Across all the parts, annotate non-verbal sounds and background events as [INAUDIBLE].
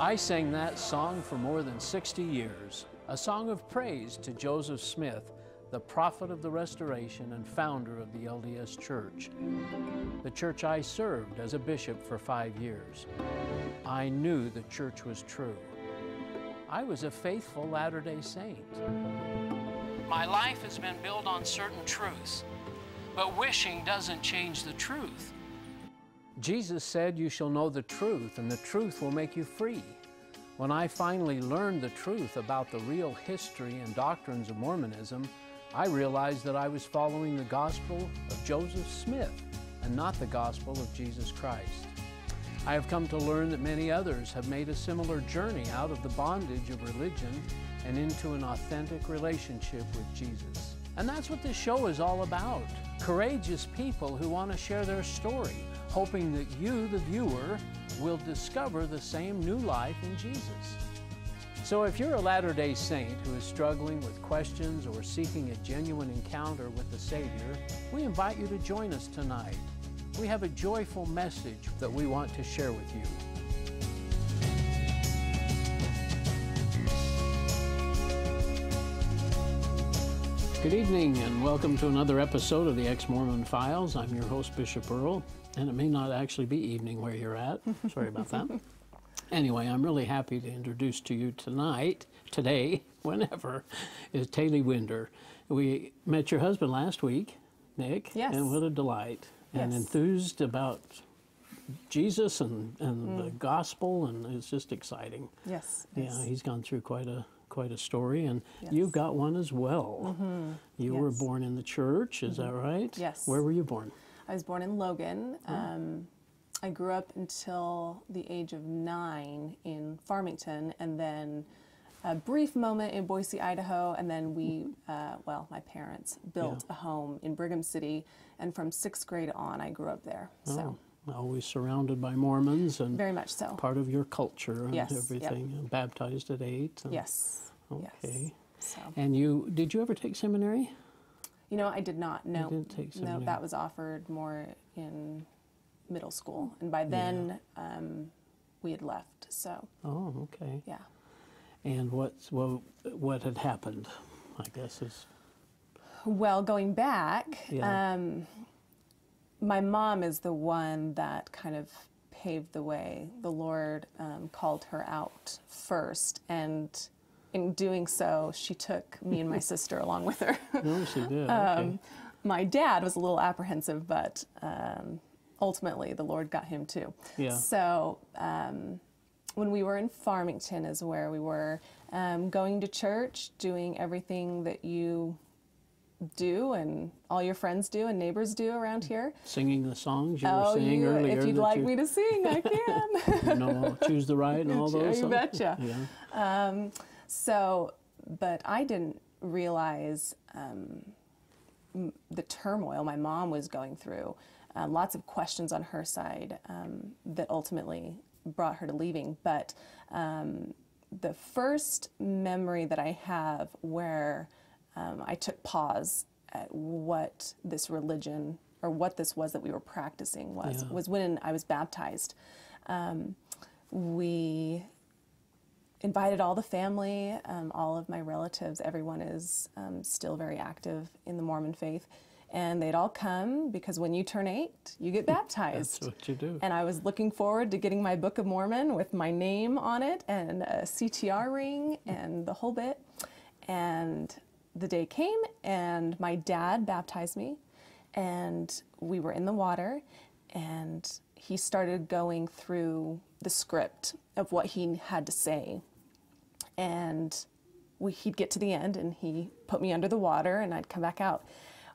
I sang that song for more than 60 years, a song of praise to Joseph Smith, the prophet of the Restoration and founder of the LDS Church, the church I served as a bishop for five years. I knew the church was true. I was a faithful Latter day Saint. My life has been built on certain truths, but wishing doesn't change the truth. Jesus said, You shall know the truth, and the truth will make you free. When I finally learned the truth about the real history and doctrines of Mormonism, I realized that I was following the gospel of Joseph Smith and not the gospel of Jesus Christ. I have come to learn that many others have made a similar journey out of the bondage of religion and into an authentic relationship with Jesus. And that's what this show is all about. Courageous people who want to share their story, hoping that you, the viewer, will discover the same new life in Jesus. So if you're a Latter day Saint who is struggling with questions or seeking a genuine encounter with the Savior, we invite you to join us tonight. We have a joyful message that we want to share with you. Good evening and welcome to another episode of the Ex Mormon Files. I'm your host, Bishop Earl, and it may not actually be evening where you're at. [LAUGHS] Sorry about that. Anyway, I'm really happy to introduce to you tonight, today, whenever, is Taylee Winder. We met your husband last week, Nick, Yes. and what a delight. And Yes. enthused about Jesus and, and the mm. gospel, and it's just exciting. Yes. Yeah, yes. he's gone through quite a quite a story, and Yes. you've got one as well. You were born in the church, is that right? Yes. Where were you born? I was born in Logan. Oh. Um, I grew up until the age of nine in Farmington, and then a brief moment in Boise, Idaho, and then we, uh, well, my parents built Yeah. a home in Brigham City, and from sixth grade on, I grew up there. So Oh, always surrounded by Mormons and very much so. part of your culture and Yes, yep. everything. and Baptized at eight. and- Yes. Okay. Yes. So And you did you ever take seminary? you know, I did not. No. didn't take seminary. no, that was offered more in middle school, and by then um, we had left. So Oh, okay. yeah. And what's what what had happened? I guess is Well, going back, Yeah. um, my mom is the one that kind of paved the way. The Lord um, called her out first, and in doing so, she took me and my [LAUGHS] sister along with her. no, she did. [LAUGHS] Okay. um, my dad was a little apprehensive, but um, ultimately the Lord got him too. Yeah. So um, when we were in Farmington, is where we were um, going to church, doing everything that you do and all your friends do and neighbors do around here. Singing the songs you were oh, saying you, earlier. if you'd like you, me to sing, I can. [LAUGHS] you know, choose the right and all [LAUGHS] those. you songs? betcha. Yeah. Um, so, but I didn't realize um, m- the turmoil my mom was going through. Uh, lots of questions on her side um, that ultimately brought her to leaving. But um, the first memory that I have where um, I took pause at what this religion or what this was that we were practicing was Yeah. was when I was baptized. Um, we invited all the family, um, all of my relatives. Everyone is um, still very active in the Mormon faith. And they'd all come because when you turn eight, you get [LAUGHS] baptized. That's what you do. And I was looking forward to getting my Book of Mormon with my name on it and a CTR ring and the whole bit. And the day came, and my dad baptized me, and we were in the water, and he started going through the script of what he had to say. And we, he'd get to the end, and he put me under the water, and I'd come back out.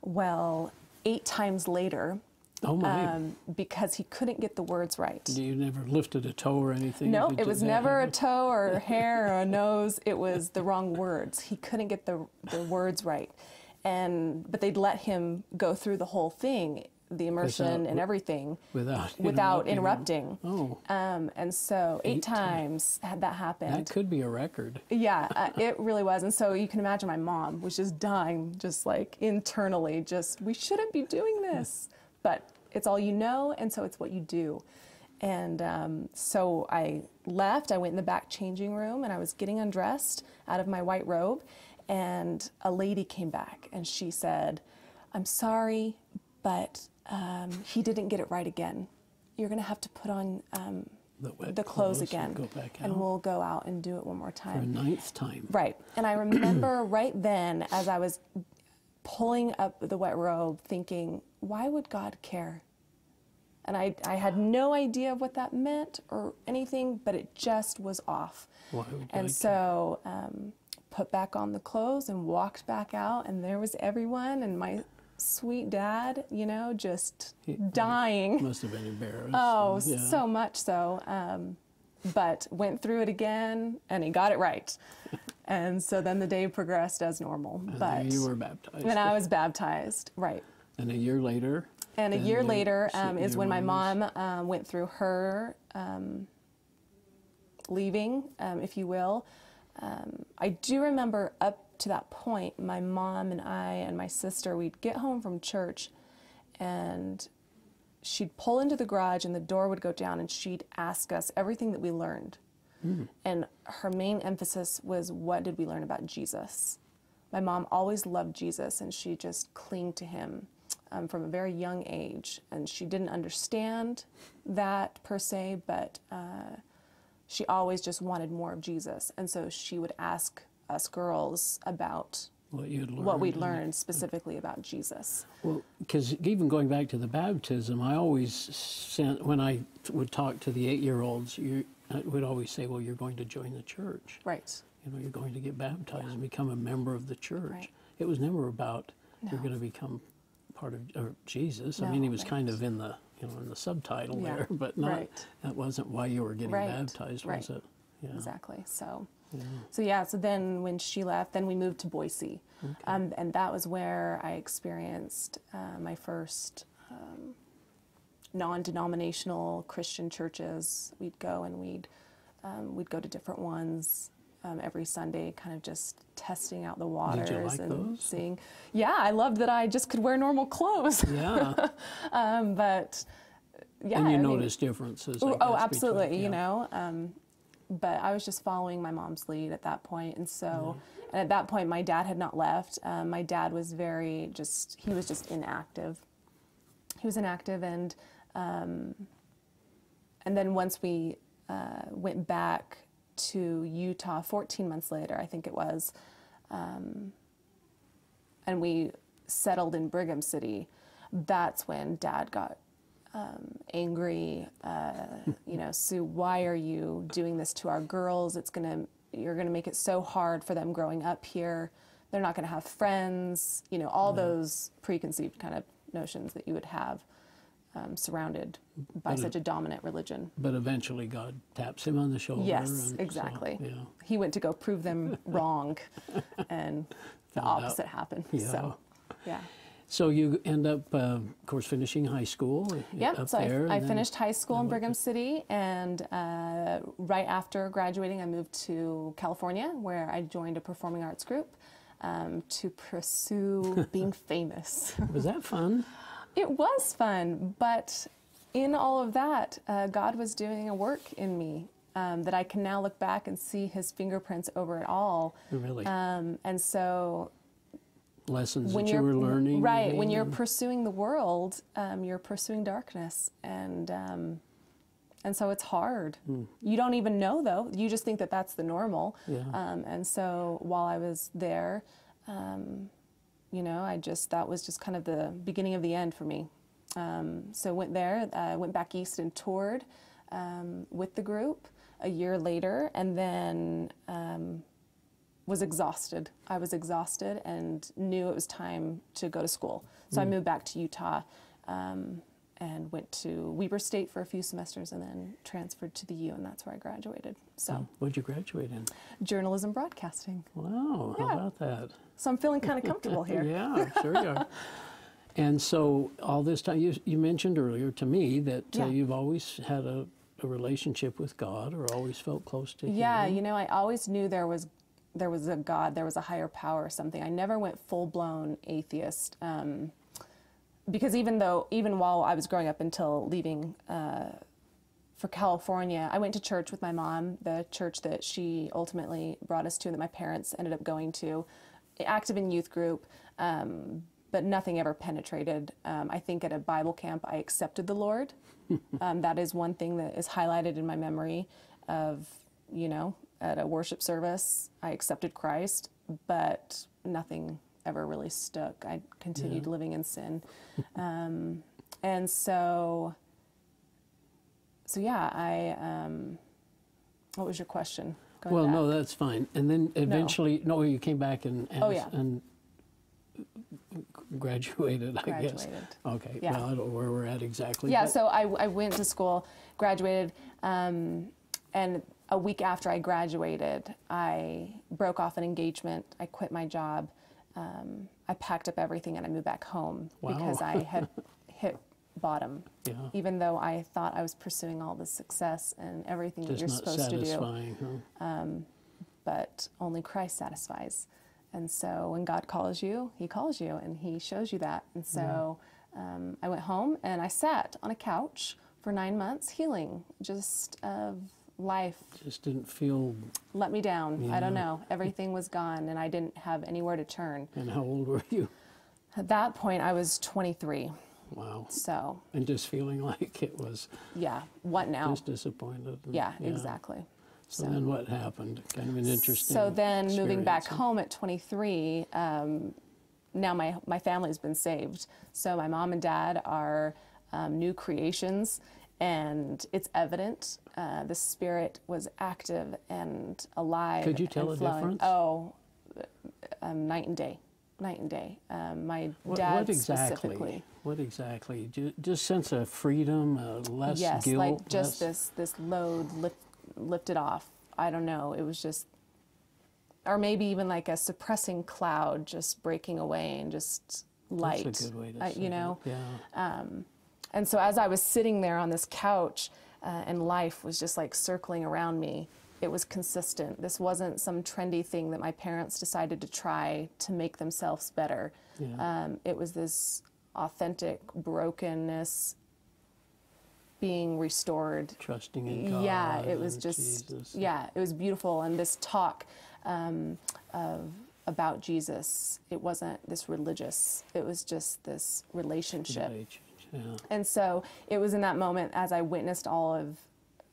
Well, eight times later, Oh my! um, because he couldn't get the words right. you never lifted a toe or anything? No, it was never a toe or a [LAUGHS] hair or a nose. It was the wrong words. He couldn't get the the words right, and but they'd let him go through the whole thing, the immersion Without- and everything, without without interrupting interrupting. Oh, Um, and so eight, Eight times had that happened. that could be a record. Yeah, uh, [LAUGHS] it really was. And so you can imagine my mom was just dying, just like internally, just, we shouldn't be doing this. But it's all you know, and so it's what you do. And um, so I left. I went in the back changing room and I was getting undressed out of my white robe. And a lady came back and she said, I'm sorry, but um, he didn't get it right again. You're going to have to put on um, The the clothes, and again. Back and we'll go out and do it one more for a time. ninth time. Right. And I remember right then, as I was pulling up the wet robe, thinking, why would God care? And I, I had no idea of what that meant or anything, but it just was off. And so, um, put back on the clothes and walked back out, and there was everyone, and my sweet dad, you know, just He- dying. Must have been embarrassed. Oh, yeah. so much so. Um, but went through it again, and he got it right. And so then the day progressed as normal. And but there you were baptized. and I was baptized, right. And a year later. And a year later um, is when my mom um, went through her um, leaving, um, if you will. Um, I do remember up to that point, my mom and I and my sister, we'd get home from church and she'd pull into the garage and the door would go down and she'd ask us everything that we learned. And her main emphasis was what did we learn about Jesus? My mom always loved Jesus and she just clinged to him um, from a very young age. And she didn't understand that per se, but uh, she always just wanted more of Jesus. And so she would ask us girls about What you'd learned. what we'd learned specifically about Jesus. Well, because even going back to the baptism, I always sent when I would talk to the eight-year-olds, you Would always say, "Well, you're going to join the church. Right. You know, you're going to get baptized and become a member of the church." Right. It was never about you're going to become part of Jesus. I mean, he was right. kind of in the you know in the subtitle Yeah, there, [LAUGHS] but not right. that wasn't why you were getting baptized, right. was it? Yeah. Exactly. So, so yeah. So then, when she left, then we moved to Boise, um, and that was where I experienced uh, my first non-denominational Christian churches. We'd go and we'd um, we'd go to different ones um, every Sunday, kind of just testing out the waters like and those? seeing. Yeah, I loved that I just could wear normal clothes, Yeah. [LAUGHS] um, but yeah, and you I mean- notice differences. I Oh, guess, oh, between- absolutely. yeah. You know, um, but I was just following my mom's lead at that point, and so, and at that point, my dad had not left. Um, my dad was very just he was just inactive. He was inactive, and um, and then once we uh, went back to Utah, 14 months later, I think it was, um, and we settled in Brigham City. That's when Dad got um, angry. Uh, you know, [LAUGHS] Sue, why are you doing this to our girls? It's gonna, you're gonna make it so hard for them growing up here. They're not gonna have friends. You know, all those preconceived kind of notions that you would have um, surrounded by But such a dominant religion. But eventually, God taps him on the shoulder. Yes, and so, exactly. yeah. He went to go prove them [LAUGHS] wrong, and the Found out. opposite happened. Yeah. So, yeah. So you end up, uh, of course, finishing high school. uh, Yeah, up so there. I, I finished high school in Brigham City, and uh, right after graduating, I moved to California, where I joined a performing arts group um, to pursue [LAUGHS] being famous. Was that fun? It was fun, but in all of that, uh, God was doing a work in me um, that I can now look back and see His fingerprints over it all. Really? Um, and so Lessons when that you're were learning. right maybe, when you're pursuing the world um, you're pursuing darkness and um, and so it's hard Hmm. you don't even know though you just think that that's the normal Yeah. um, and so while i was there um, you know i just that was just kind of the beginning of the end for me um, so went there uh, went back east and toured um, with the group a year later and then um, was exhausted. I was exhausted and knew it was time to go to school. So I moved back to Utah um, and went to Weber State for a few semesters and then transferred to the U, and that's where I graduated. So What'd you graduate in? journalism broadcasting. Wow, Yeah. how about that? So I'm feeling kind of comfortable here. [LAUGHS] Yeah, sure you are. And so all this time, you, you mentioned earlier to me that uh, Yeah. you've always had a, a relationship with God or always felt close to Yeah, you know, I always knew there was there was a God, there was a higher power or something. I never went full blown atheist. Um, because even though even while I was growing up until leaving uh, for California. I went to church with my mom, the church that she ultimately brought us to, and that my parents ended up going to. Active in youth group, um, but nothing ever penetrated. Um, I think at a Bible camp, I accepted the Lord. [LAUGHS] um, that is one thing that is highlighted in my memory of, you know, at a worship service, I accepted Christ, but nothing ever really stuck. I continued Yeah. living in sin. [LAUGHS] Um, and so, so yeah, I, um, what was your question? Going Well, back. no, that's fine. And then eventually, no, you came back and and, Oh, yeah. and graduated, I guess. Okay. Yeah. Well, I don't know where we're at exactly. Yeah, so I, I went to school, graduated, um, and a week after I graduated, I broke off an engagement. I quit my job. Um, I packed up everything and I moved back home Wow. because I had [LAUGHS] hit bottom. Yeah. Even though I thought I was pursuing all the success and everything that you're supposed to do. Huh? but only Christ satisfies. And so when God calls you, He calls you and He shows you that. And so um, I went home and I sat on a couch for nine months, healing just of life Just didn't feel. let me down. I don't Yeah. know. Everything was gone and I didn't have anywhere to turn. And how old were you? At that point, I was 23. Wow. So, And just feeling [LAUGHS] like it was yeah, what now? just disappointed. and- yeah, exactly. So, then what happened? Kind of an interesting. So then, moving back home at 23, um, now my my family's been saved. So my mom and dad are um, new creations, and it's evident uh, the spirit was active and alive. Could you tell and a flowing. difference? Oh, um, night and day, night and day. Um, my What, dad what exactly? specifically. What exactly? Just sense of freedom, uh, less yes, guilt. like just less- this this load lift, lifted off. I don't know. It was just, or maybe even like a suppressing cloud just breaking away and just light. That's a good way to uh, say you know. it. Yeah. And so as I was sitting there on this couch, uh, and life was just like circling around me. It was consistent. This wasn't some trendy thing that my parents decided to try to make themselves better. Yeah. Um, it was this authentic brokenness being restored Trusting in God. yeah it was just Jesus. yeah it was beautiful and this talk um, of about jesus it wasn't this religious it was just this relationship Yeah. and so it was in that moment as i witnessed all of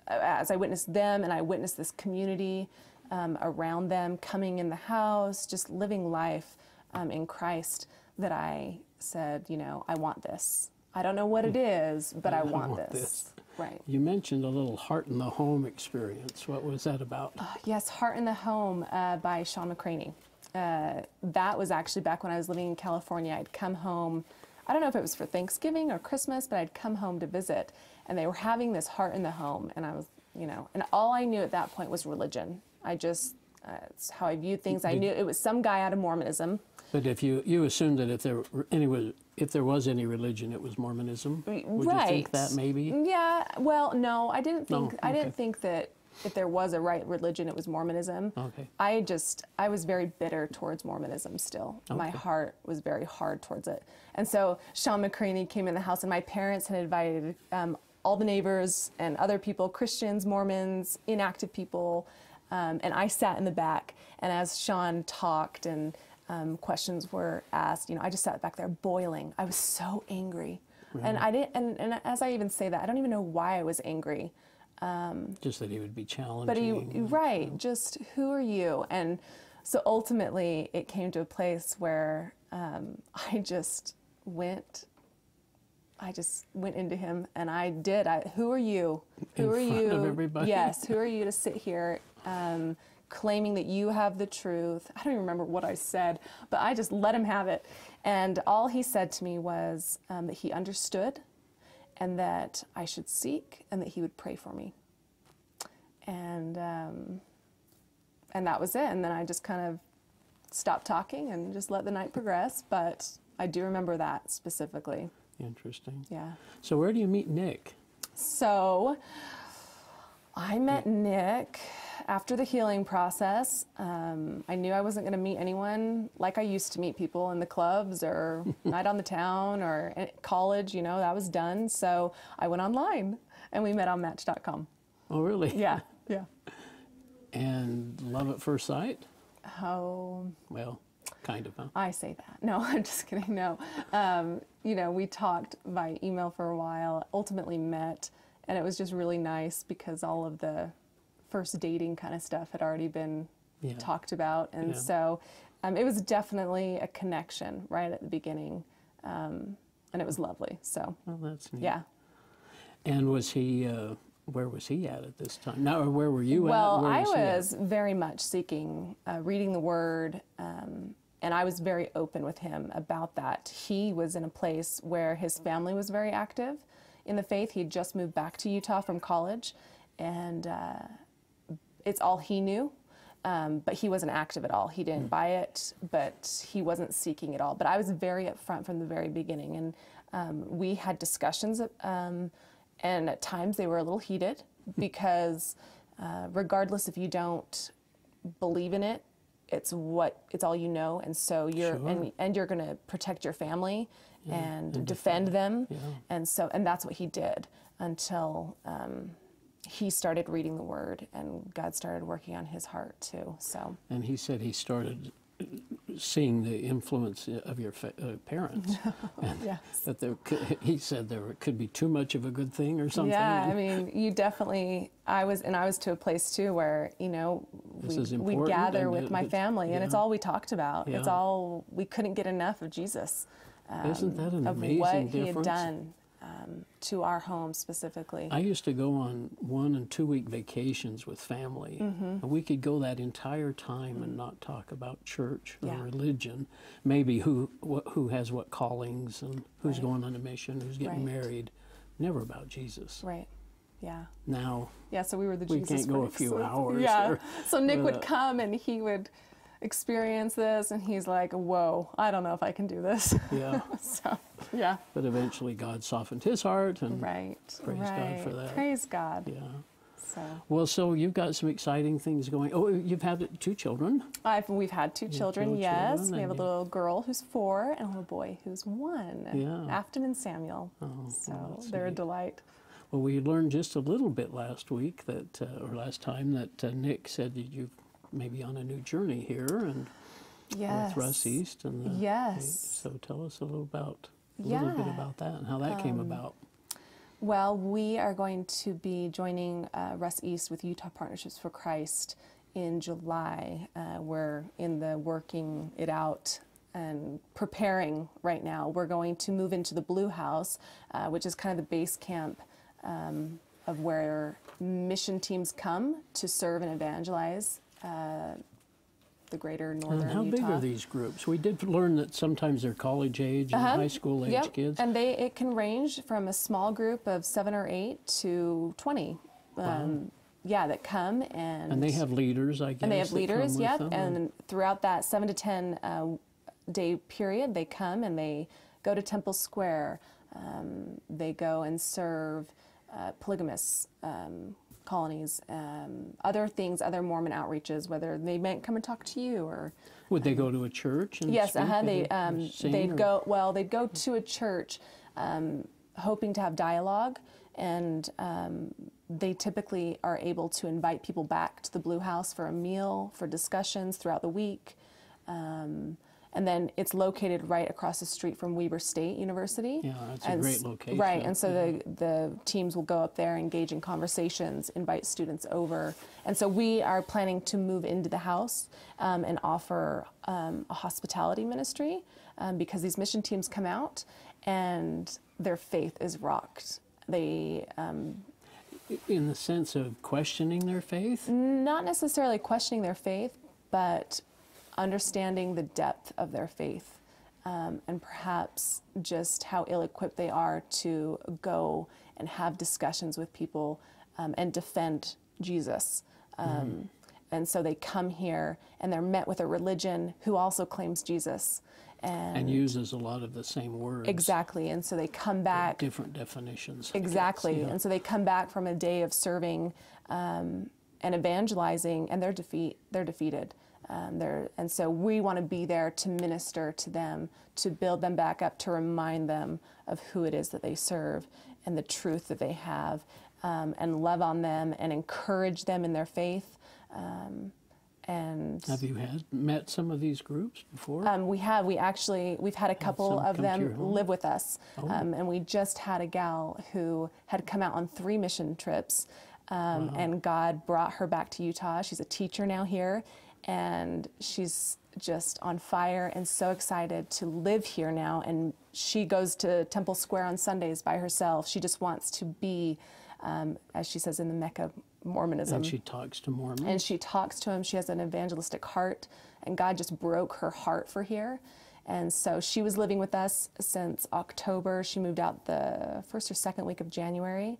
as i witnessed them and i witnessed this community um, around them coming in the house just living life um, in christ that i said you know i want this i don't know what it is but i, [LAUGHS] want, want this. this. right You mentioned a little heart in the home experience. What was that about? Yes, Heart in the Home uh, by Shawn McCraney. Uh, that was actually back when I was living in California. I'd come home, I don't know if it was for Thanksgiving or Christmas, but I'd come home to visit, and they were having this Heart in the Home, and I was, you know, and all I knew at that point was religion. I just, uh, it's how I viewed things. I knew it was some guy out of Mormonism. But if you you assumed that if there were any was if there was any religion, it was Mormonism. Would you think that maybe? Yeah, well, no, I didn't think, No, I didn't think that if there was a right religion, it was Mormonism. Okay. I just, I was very bitter towards Mormonism still. My heart was very hard towards it. And so Shawn McCraney came in the house, and my parents had invited um, all the neighbors and other people Christians, Mormons, inactive people. Um, and I sat in the back. And as Shawn talked and um, questions were asked, you know, I just sat back there boiling. I was so angry. And I didn't, and, and as I even say that, I don't even know why I was angry. Just that he would be challenging. But he, right, just who are you? And so ultimately, it came to a place where um, [LAUGHS] I just went. I just went into him, and I did. I, who are you? Who In are you? Yes. Who are [LAUGHS] you to sit here, um, claiming that you have the truth? I don't even remember what I said, but I just let him have it. And all he said to me was um, that he understood, and that I should seek, and that he would pray for me and um, and that was it. And then I just kind of stopped talking and just let the night progress. But I do remember that specifically. Interesting. Yeah. So where do you meet Nick? So I met Nick after the healing process, um, I knew I wasn't going to meet anyone like I used to meet people in the clubs or [LAUGHS] night on the town or college. You know, that was done. So I went online and we met on Match.com. Oh, really? Yeah, yeah. And love at first sight? Oh, Well, kind of, huh? I say that. No, [LAUGHS] I'm just kidding. No. Um, you know, we talked by email for a while, ultimately met, and it was just really nice because all of the first dating kind of stuff had already been Yeah. talked about. And Yeah. so um, it was definitely a connection right at the beginning. Um, and it was lovely. So, Well, that's neat. yeah. And was he, uh, where was he at at this time? Now, or where were you well, at? Where I was very much seeking uh, reading the Word, um, and I was very open with him about that. He was in a place where his family was very active in the faith. He'd just moved back to Utah from college, and uh, it's all he knew. Um, but he wasn't active at all. He didn't buy it, but he wasn't seeking it all. But I was very upfront from the very beginning, and um, we had discussions, um, and at times they were a little heated because, uh, regardless if you don't believe in it, it's what it's all you know, and so you're Sure. and, and you're going to protect your family and, and defend them, Yeah. and so and that's what he did until um, he started reading the Word, and God started working on his heart too. So And he said he started seeing the influence of your fa- uh, parents. [LAUGHS] Yes. That there could, [LAUGHS] he said there could be too much of a good thing or something. yeah, I [LAUGHS] mean, you definitely. I was and I was to a place too where you know we we gather with it- my family, and it's all we talked about. Yeah. It's all we couldn't get enough of Jesus. um, Isn't that an of amazing what he had difference? done um, to our home specifically. I used to go on one and two week vacations with family, Mm-hmm. and we could go that entire time and not talk about church or Yeah. religion. Maybe who what, who has what callings and who's Right. going on a mission, who's getting Right. married. Never about Jesus. right. Yeah. Now Yeah, so we were the We Jesus can't go a few [LAUGHS] hours Yeah. or- So Nick but, would uh, come and he would experience this, and he's like, "Whoa, I don't know if I can do this." Yeah, [LAUGHS] so, yeah. but eventually God softened his heart, and Right. Praise God for that. Praise God. yeah. So Well, so you've got some exciting things going. Oh, you've had two children. I've, we've had two children. two yes, children, we have a little girl who's four and a little boy who's one. Yeah. Afton and Samuel. Oh, so well, they're a delight. Well, we learned just a little bit last week that, uh, or last time, that uh, Nick said that you may be on a new journey here and Yes. with Russ East. And the, Yes. So tell us a little about a little bit Um, about that and how that came about. Well, we are going to be joining uh, Russ East with Utah Partnerships for Christ in July. Uh, we're in the working it out and preparing right now. We're going to move into the Blue House, uh, which is kind of the base camp um, of where mission teams come to serve and evangelize uh, the greater northern And how Utah. big are these groups? We did learn that sometimes they're college age and high school age. Yep. kids. And they it can range from a small group of seven or eight to twenty. Um, yeah, that come and And they have leaders, I guess. and they have leaders. Yep. them, And throughout that seven to ten uh, day period, they come and they go to Temple Square. Um, they go and serve uh, polygamous um, colonies, um, other things, other Mormon outreaches. Whether they might come and talk to you or Would they go to a church? And Yes, uh-huh. they um, they'd or- go well. They'd go to a church, um, hoping to have dialogue, and um, they typically are able to invite people back to the Blue House for a meal, for discussions throughout the week. Um, and then it's located right across the street from Weber State University. Yeah, that's a great location. Right, and so yeah. the the teams will go up there, engage in conversations, invite students over, and so we are planning to move into the house um, and offer um, a hospitality ministry um, because these mission teams come out and their faith is rocked. They um, in the sense of questioning their faith. not necessarily questioning their faith, but understanding the depth of their faith um, and perhaps just how ill equipped they are to go and have discussions with people um, and defend Jesus. Um, And so they come here and they're met with a religion who also claims Jesus. And, and uses a lot of the same words. exactly. And so they come back Different definitions. Guess, Exactly. yeah. And so they come back from a day of serving um, and evangelizing, and they're defeat they're defeated. Um, they're, and so we want to be there to minister to them, to build them back up, to remind them of who it is that they serve and the truth that they have, um, and love on them and encourage them in their faith. Um, and Have you had met some of these groups before? um, we have. We actually we've had a couple of come to your them live with us, Oh. um, and we just had a gal who had come out on three mission trips, um, and God brought her back to Utah. She's a teacher now here, and she's just on fire and so excited to live here now. And she goes to Temple Square on Sundays by herself. She just wants to be, um, as she says in the Mecca Mormonism and she talks to Mormons. and she talks to him. She has an evangelistic heart, and God just broke her heart for here. And so she was living with us since October. She moved out the first or second week of January,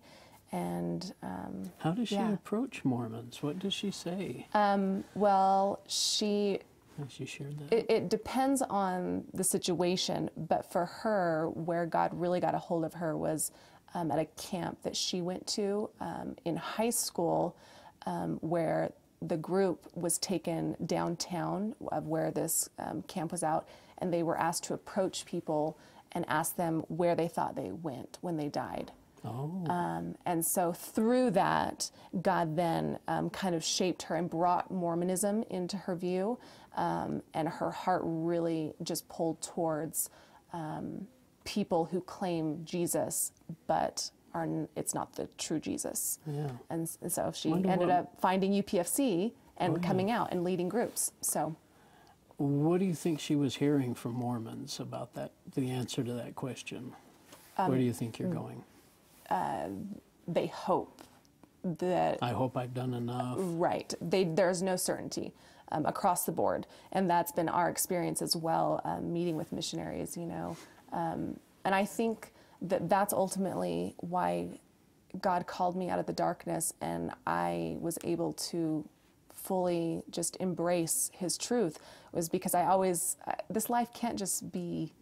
and um, How does she yeah. approach Mormons? What does she say? um, well, she Has she shared that? it, it depends on the situation, but for her, where God really got a hold of her was um, at a camp that she went to um, in high school, um, where the group was taken downtown of where this um, camp was out, and they were asked to approach people and ask them where they thought they went when they died. Oh, Um, and so through that, God then um, kind of shaped her and brought Mormonism into her view, um, and her heart really just pulled towards um, people who claim Jesus, but are n- it's not the true Jesus. yeah. And, and so she Wonder ended what- up finding UPFC and Oh, yeah. coming out and leading groups. So What do you think she was hearing from Mormons about that? The answer to that question. Um, Where do you think you're going? They hope that I hope I've done enough. Right. They, there's no certainty um, across the board. And that's been our experience as well, um, meeting with missionaries, you know. Um, and I think that that's ultimately why God called me out of the darkness and I was able to fully just embrace his truth was because I always, uh, this life can't just be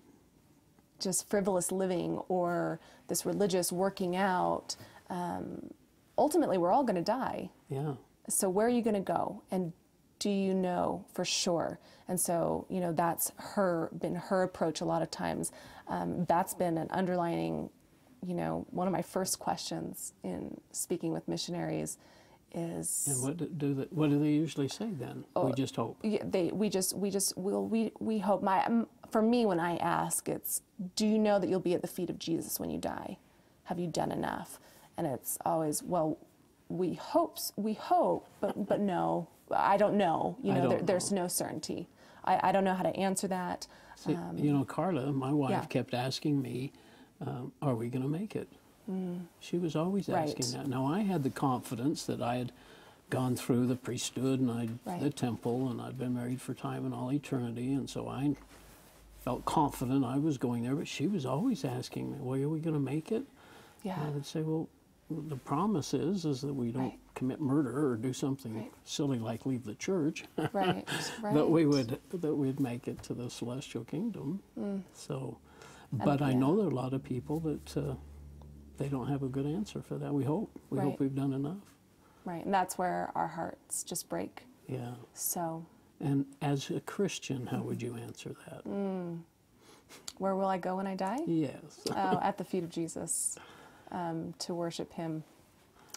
just frivolous living or this religious working out. Um, ultimately, we're all going to die. Yeah. So where are you going to go? And do you know for sure? And so, you know, that's her been her approach a lot of times. Um, that's been an underlining, you know, one of my first questions in speaking with missionaries is And what do- do they, what do they usually say then? Oh, we just hope. yeah, they we just we just will we we hope my um, for me when I ask it's do you know that you'll be at the feet of Jesus when you die? Have you done enough? And it's always well we hopes we hope but but no I don't know you know, there, there's no certainty. I, I don't know how to answer that. See, you know, Carla, my wife, Um, yeah. kept asking me, um, "Are we going to make it?" She was always asking Mm. Right. that. Now I had the confidence that I had gone through the priesthood and I'd the temple and I'd been married for time and all eternity, and so I felt confident I was going there. But she was always asking me, "Well, are we going to make it?" Yeah. And I would say, "Well, the promise is is that we don't Right. commit murder or do something Right. silly like leave the church." Right. [LAUGHS] Right. that we would that we'd make it to the celestial kingdom. So, but I Mm. yeah. know there are a lot of people that uh, they don't have a good answer for that. We hope we hope we've done enough. Right. And that's where our hearts just break. Yeah. So And as a Christian, how would you answer that? Mm. where will I go when I die? Yes. [LAUGHS] oh, at the feet of Jesus um, to worship Him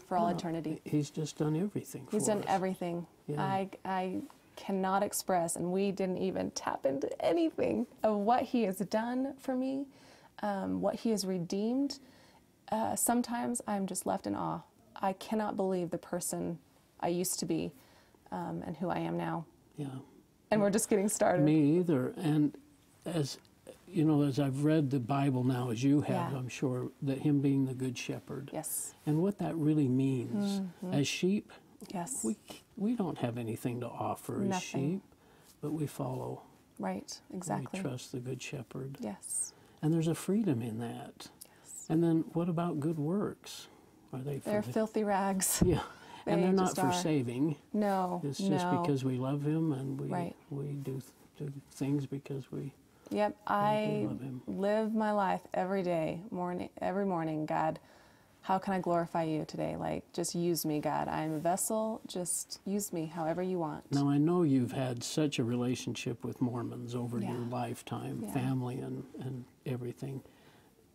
for all Well, eternity. He's just done everything. He's done us. everything. Yeah. I, I cannot express, and we didn't even tap into anything of what He has done for me, um, what He has redeemed. Uh, sometimes I'm just left in awe. I cannot believe the person I used to be um, and who I am now. Yeah. And we're just getting started. Me either. And as you know, as I've read the Bible now, as you have, Yeah. I'm sure that Him being the Good Shepherd, Yes. and what that really means. Mm-hmm. As sheep, Yes. we we don't have anything to offer as Nothing. sheep, but we follow. right. Exactly. We trust the Good Shepherd, Yes. and there's a freedom in that. Yes. And then what about good works? Are they They're the- filthy rags. yeah, [LAUGHS] and They they're not for are. saving. No. It's just no. because we love Him and we Right. we do do things because we Yep, I love him. live my life every day, morning, every morning. God, how can I glorify you today? Like, just use me, God. I'm a vessel. Just use me however you want. Now, I know you've had such a relationship with Mormons over Yeah. your lifetime, Yeah. family and, and everything.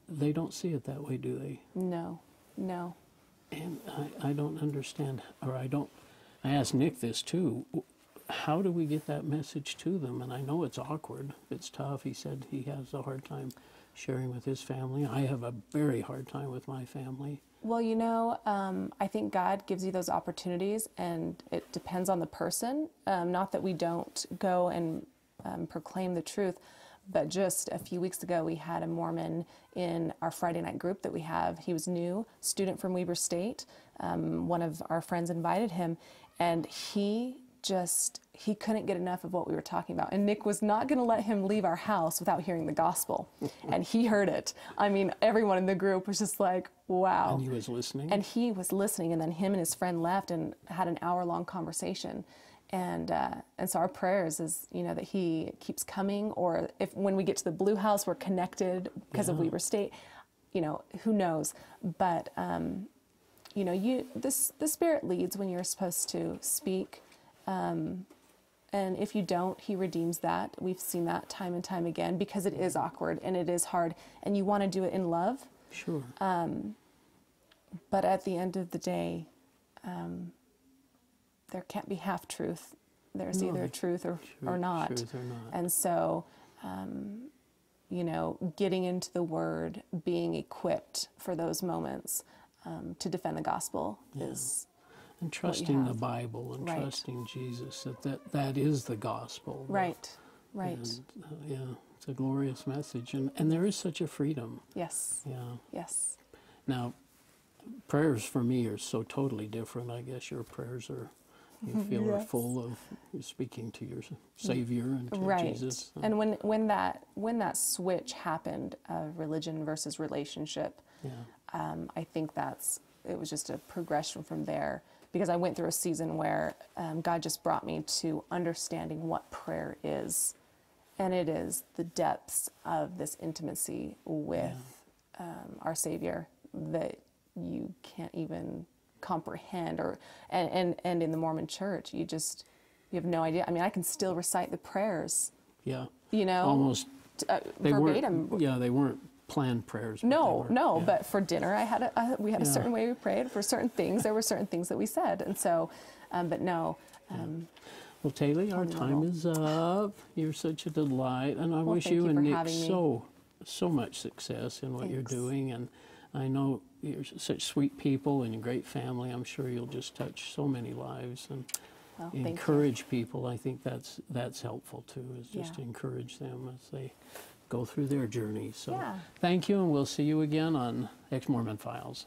They don't see it that way, do they? No, no. And I, I don't understand, or I don't. I asked Nick this too. How do we get that message to them? And I know it's awkward, it's tough. He said he has a hard time sharing with his family. I have a very hard time with my family. Well, you know, um, I think God gives you those opportunities, and it depends on the person. Um, not that we don't go and um, proclaim the truth, but just a few weeks ago, we had a Mormon in our Friday night group that we have. He was new, student from Weber State. Um, one of our friends invited him, and he just he couldn't get enough of what we were talking about and nick was not going to let him leave our house without hearing the gospel [LAUGHS] and he heard it i mean everyone in the group was just like wow And he was listening. and he was listening and then him and his friend left and had an hour long conversation and uh, and so our prayers is you know that he keeps coming or if when we get to the blue house we're connected because of Yeah. weber state you know who knows but um, you know you this the spirit leads when you're supposed to speak um, and if you don't he redeems that we've seen that time and time again because it is awkward and it is hard and you want to do it in love sure. but at the end of the day, um, there can't be half truth. There's No, either truth or, or not. Truth or not. And so, um, you know, getting into the word, being equipped for those moments um, to defend the gospel is And trusting the. Bible and Right. trusting Jesus that, that that is the gospel. right, right. And, uh, yeah, it's a glorious message. And, and there is such a freedom. yes, Yeah. yes. Now, prayers for me are so totally different. I guess your prayers are, you feel are Yes. full of speaking to your Savior and to right. Jesus. and when when that when that switch happened of religion versus relationship yeah, um, I think that's it was just a progression from there. Because I went through a season where um, God just brought me to understanding what prayer is, and it is the depths of this intimacy with um, our Savior that you can't even comprehend or and, and and in the Mormon Church you just you have no idea. I mean, I can still recite the prayers, yeah. you know, Almost, uh, they verbatim. weren't, yeah, they weren't planned prayers. No, were- no, yeah. but for dinner, I had a, we had a certain way we prayed. For certain things, there were certain things that we said, and so, um, but no, um, Well, Taylee, our time is up. You're such a delight, and I Well, wish you you and Nick me. so so much success in what you're doing. And I know you're such sweet people and a great family. I'm sure you'll just touch so many lives and well, encourage people. I think that's that's helpful too. Is just to encourage them as they go through their journey. So Yeah. thank you, and we'll see you again on Ex Mormon Files.